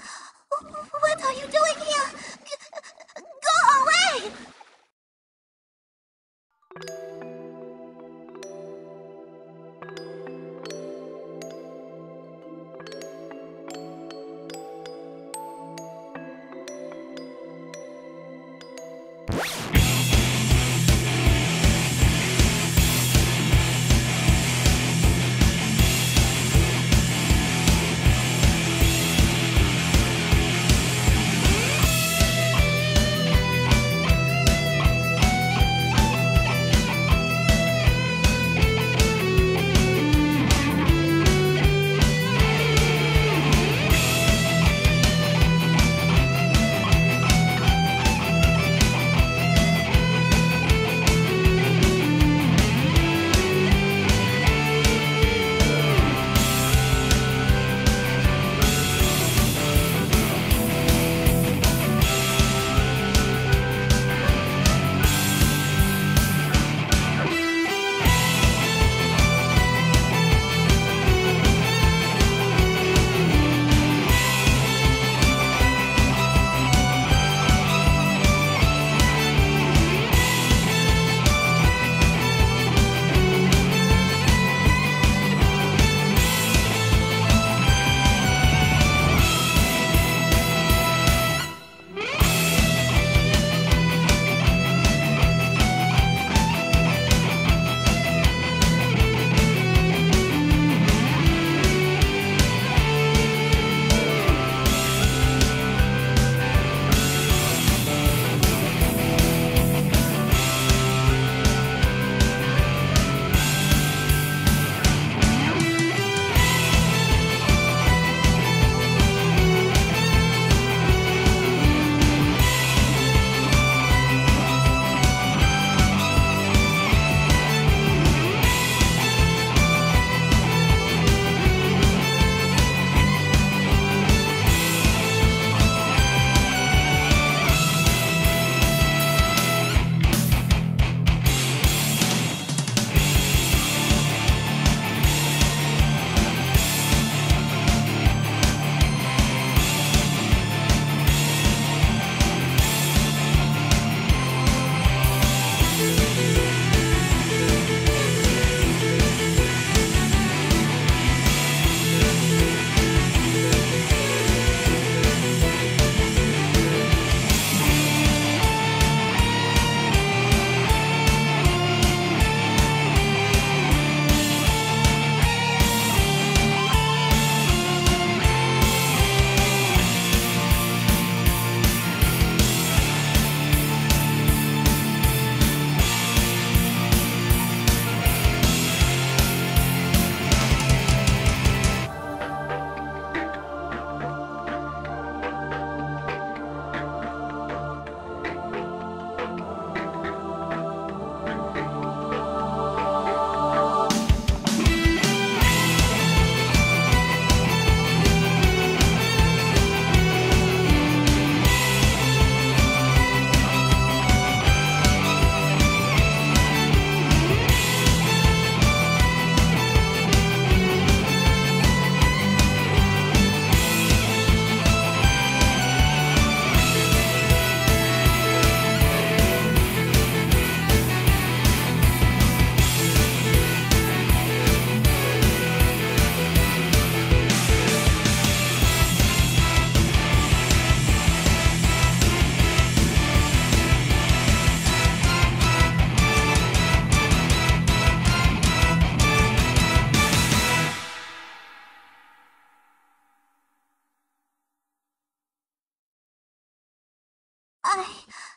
What are you doing here? Go away! you 哎。